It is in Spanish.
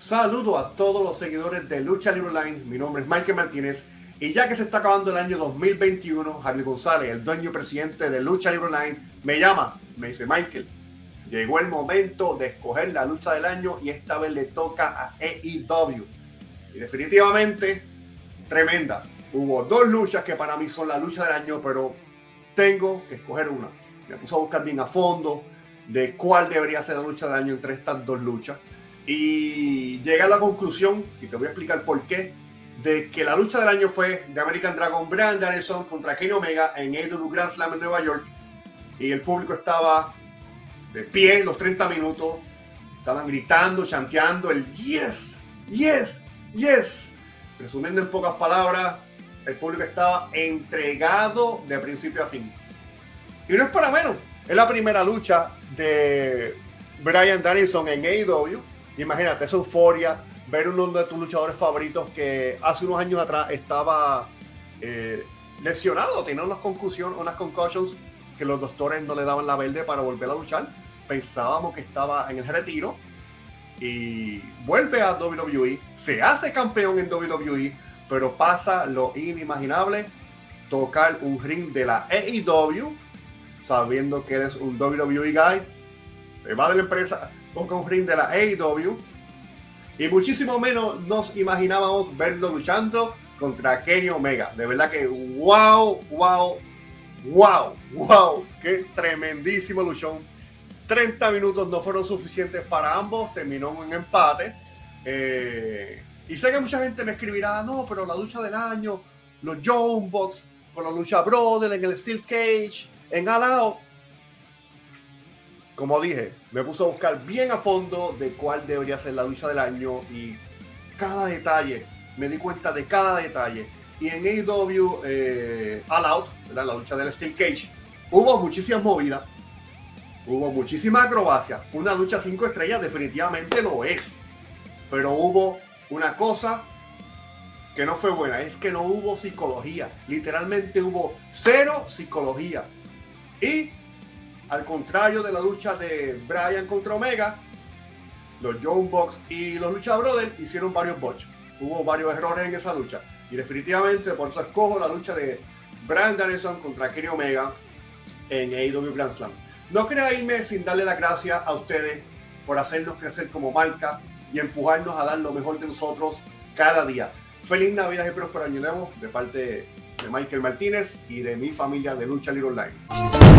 Saludo a todos los seguidores de Lucha Libre Online. Mi nombre es Michael Martínez. Y ya que se está acabando el año 2021, Javier González, el dueño y presidente de Lucha Libre Online, me llama. Me dice, Michael, llegó el momento de escoger la lucha del año y esta vez le toca a AEW. Y definitivamente, tremenda. Hubo dos luchas que para mí son la lucha del año, pero tengo que escoger una. Me puse a buscar bien a fondo de cuál debería ser la lucha del año entre estas dos luchas. Y llegué a la conclusión, y te voy a explicar por qué, de que la lucha del año fue de American Dragon Brand Danielson contra Kenny Omega en AEW Grand Slam en Nueva York. Y el público estaba de pie en los 30 minutos. Estaban gritando, chanteando el yes, yes, yes. Resumiendo en pocas palabras, el público estaba entregado de principio a fin. Y no es para menos. Es la primera lucha de Brian Danielson en AEW Imagínate esa euforia, ver uno de tus luchadores favoritos que hace unos años atrás estaba eh, lesionado, tenía unas conclusiones, unas concussions que los doctores no le daban la verde para volver a luchar. Pensábamos que estaba en el retiro y vuelve a WWE, se hace campeón en WWE, pero pasa lo inimaginable, tocar un ring de la AEW, sabiendo que eres un WWE guy, se va de la empresa, con un ring de la AEW. Y muchísimo menos nos imaginábamos verlo luchando contra Kenny Omega. De verdad que wow, wow, wow, wow. Qué tremendísimo luchón. 30 minutos no fueron suficientes para ambos. Terminó en un empate. Eh, y sé que mucha gente me escribirá, no, pero la lucha del año, los Jones Box, con la lucha Brother, en el Steel Cage, en All Out como dije, me puse a buscar bien a fondo de cuál debería ser la lucha del año y cada detalle, me di cuenta de cada detalle. Y en AEW eh, All Out, la lucha del Steel Cage, hubo muchísimas movidas, hubo muchísima acrobacia. Una lucha cinco estrellas definitivamente lo es. Pero hubo una cosa que no fue buena, es que no hubo psicología. Literalmente hubo cero psicología. Y al contrario de la lucha de Brian contra Omega, los Young Bucks y los Lucha Brothers hicieron varios bots. Hubo varios errores en esa lucha. Y definitivamente por eso escojo la lucha de Brian Danielson contra Kenny Omega en AEW Grand Slam. No quería irme sin darle las gracias a ustedes por hacernos crecer como marca y empujarnos a dar lo mejor de nosotros cada día. Feliz Navidad y próspero año nuevo de parte de Michael Martínez y de mi familia de Lucha Libre Online.